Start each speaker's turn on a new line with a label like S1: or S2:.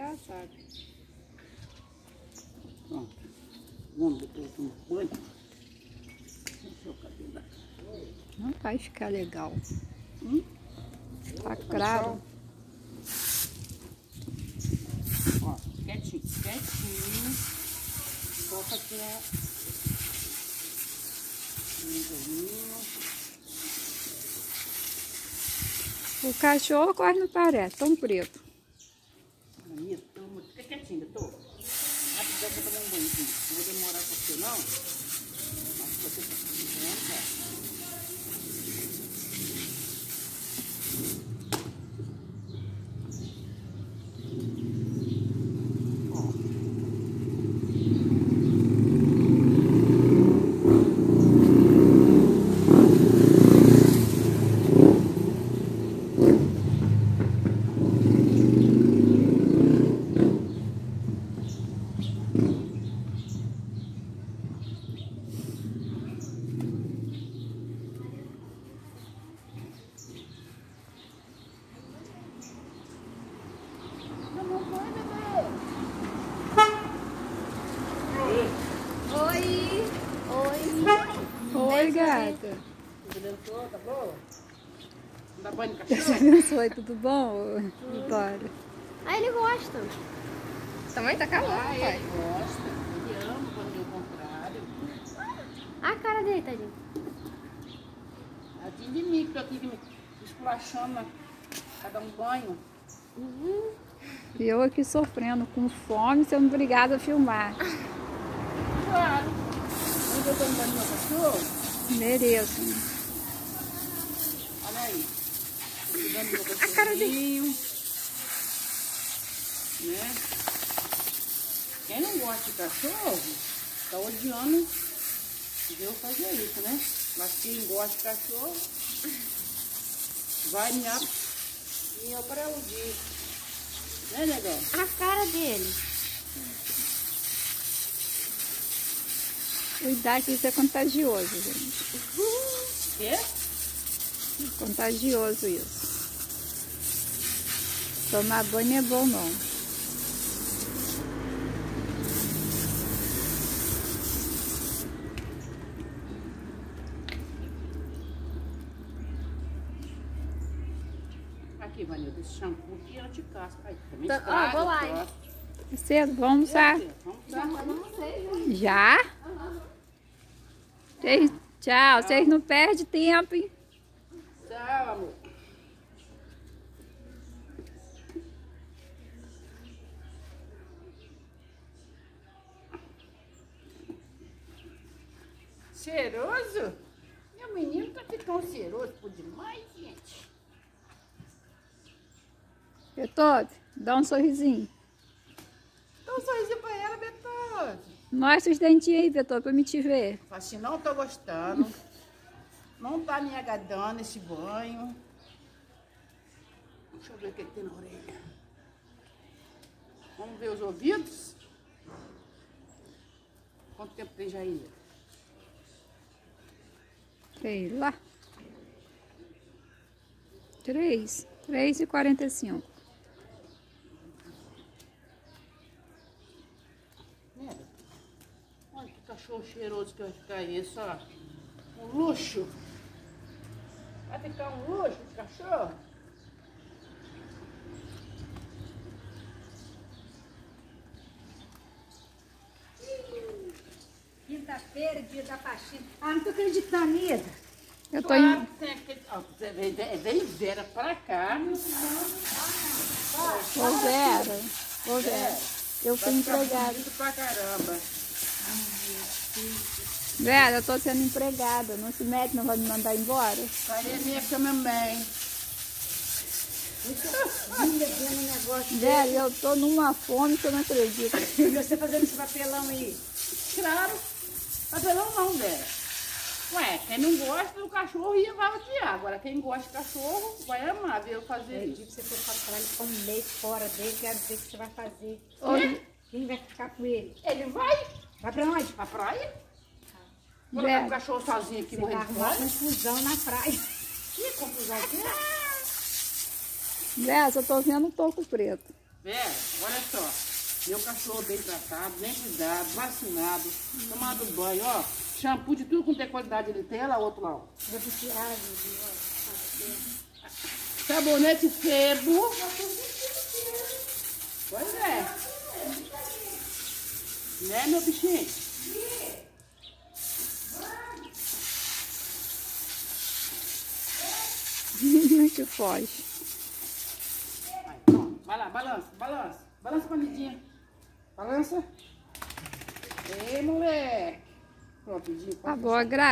S1: Engraçado.
S2: Pronto. Vamos depois tomar banho. Deixa o cabelo aqui.
S1: Não vai ficar legal.
S2: Hum?
S1: Tá claro.
S2: Ó, quietinho, quietinho. Só pra tirar.
S1: O cachorro quase não parece, tão preto.
S2: Aí, toma. Fica quietinho, doutor. Rapidão pra tomar um banho. Não vou demorar você, não. Mas você tá
S1: Gata.
S2: Tudo tá bom? Dá banho no
S1: tudo bom, Vitória?
S3: Ah, ele gosta. Também tá calor,
S2: Ah,
S3: papai.
S2: ele gosta. Ele ama quando é o contrário.
S3: A cara dele, tadinho.
S2: Tadinho de mim, que eu aqui me esculachando cada um banho.
S3: Uhum.
S1: E eu aqui sofrendo com fome, sendo obrigada a filmar.
S2: Claro. Onde eu tô no banho do meu cachorro?
S1: Mereço.
S2: Olha aí.
S3: A cara
S2: cachorrinho. Né? Quem não gosta de cachorro, tá odiando de eu fazer isso, né? Mas quem gosta de cachorro, vai me, ap- me aplaudir. Né, negão?
S3: A cara dele.
S1: Cuidar que isso é contagioso, gente.
S2: Quê?
S1: Contagioso isso. Tomar banho não é bom não.
S2: Aqui, Vanilda, esse shampoo aqui é anti-caspa. Aí, também
S3: Tá, ó,
S2: estraga,
S3: vou lá,
S2: o
S3: hein?
S2: troço.
S1: É Cedo, vamos almoçar.
S2: Vamos
S1: Já? Vocês, tchau, vocês não perdem tempo, hein?
S2: Tchau, amor. Cheiroso? Meu menino tá ficando cheiroso por demais, gente.
S1: Betove, dá um sorrisinho.
S2: Dá um sorriso pra ela, Betão.
S1: Mostra os dentinhos aí, Betove, pra me te ver.
S2: Assim, não tô gostando. Não tá me agradando esse banho. Deixa eu ver o que que tem na orelha. Vamos ver os ouvidos. Quanto tempo tem já ainda?
S1: Sei lá. Três. Três e quarenta e cinco.
S2: Né? Olha que cachorro cheiroso que vai ficar isso, ó. Um luxo. Vai ficar um luxo cachorro?
S4: Quinta-feira, dia da faxina. Ah, não tô acreditando nisso.
S1: Eu tô
S2: Claro
S1: em...
S2: que tem aquele... Ó, vem- Vera pra cá.
S1: Ô, Vera. Ô, Vera. Eu fui empregada.
S2: pra caramba.
S1: Vera, eu tô sendo empregada. Não se mete, não vai me mandar embora.
S2: Carinha
S4: negócio
S1: Vera, eu tô numa fome que eu não acredito.
S4: E você fazendo esse papelão aí.
S2: Claro. Papelão não, Vera. Ué, quem não gosta do cachorro ia vai odiar. Agora, quem gosta de cachorro vai amar ver eu fazer
S4: Eu
S2: isso.
S4: que você for para ele com um mês fora dele, quero ver o que você vai fazer. Quem vai ficar com ele?
S2: Ele vai
S4: Vai pra onde?
S2: pra praia. Vou levar o cachorro sozinho aqui
S4: vai
S2: morrendo de fome.
S4: confusão na praia.
S2: Que confusão que é?
S1: Vera, eu tô vendo um pouco preto.
S2: Vera, olha só. Meu cachorro bem tratado, bem cuidado, vacinado, tomado banho, ó. Shampoo de tudo quanto é qualidade ele tem. Olha lá outro lá, ó. Sabonete sebo. Pois é. Né, meu bichinho?
S1: que foge.
S2: Vai, pronto. Vai lá, balança, balança. Balança, palidinha. Balança. Ei, moleque. Pronto, Dinho.
S1: Tá boa, Graça.